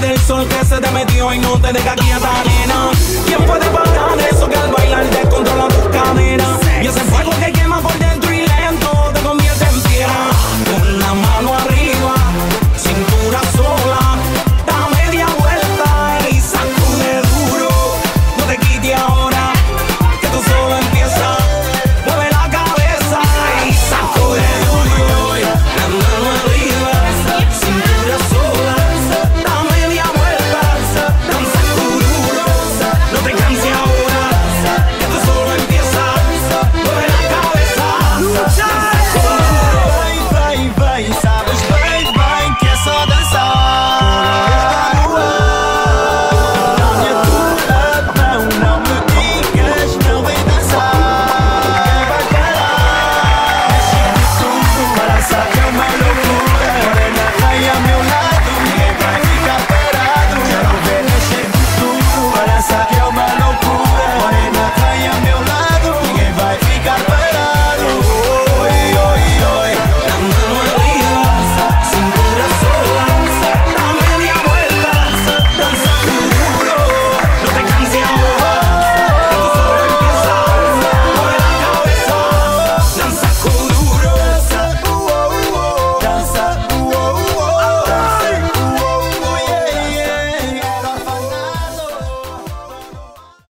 del sol que se te metió y no te deja quieta, nena. ¿Quién puede parar eso que el